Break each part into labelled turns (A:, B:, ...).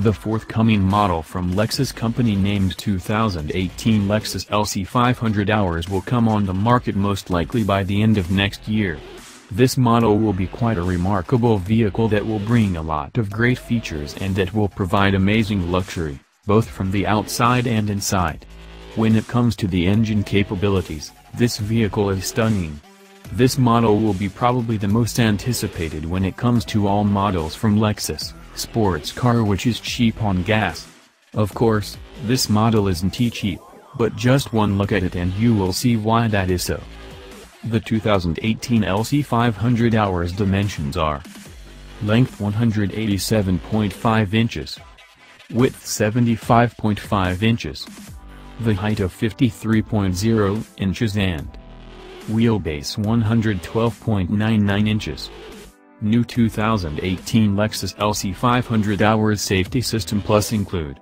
A: The forthcoming model from Lexus company named 2018 Lexus LC 500 Hours will come on the market most likely by the end of next year. This model will be quite a remarkable vehicle that will bring a lot of great features and that will provide amazing luxury, both from the outside and inside. When it comes to the engine capabilities, this vehicle is stunning. This model will be probably the most anticipated when it comes to all models from Lexus, sports car which is cheap on gas. Of course, this model isn't cheap, but just one look at it and you will see why that is so. The 2018 LC 500 hours dimensions are Length 187.5 inches Width 75.5 inches The height of 53.0 inches and Wheelbase 112.99 inches New 2018 Lexus LC 500 Hours Safety System Plus include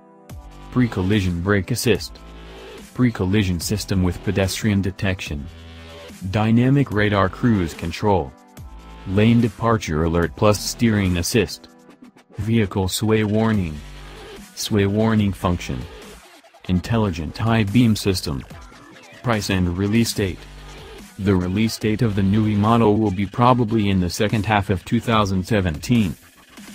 A: Pre-collision brake assist Pre-collision system with pedestrian detection Dynamic radar cruise control. Lane departure alert plus steering assist. Vehicle sway warning. Sway warning function. Intelligent high beam system. Price and release date. The release date of the new e-model will be probably in the second half of 2017.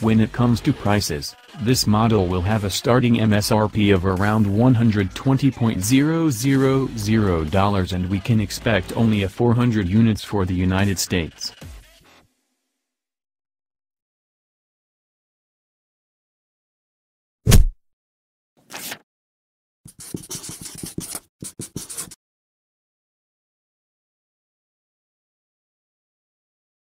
A: When it comes to prices, this model will have a starting MSRP of around $120.000 and we can expect only a 400 units for the United States.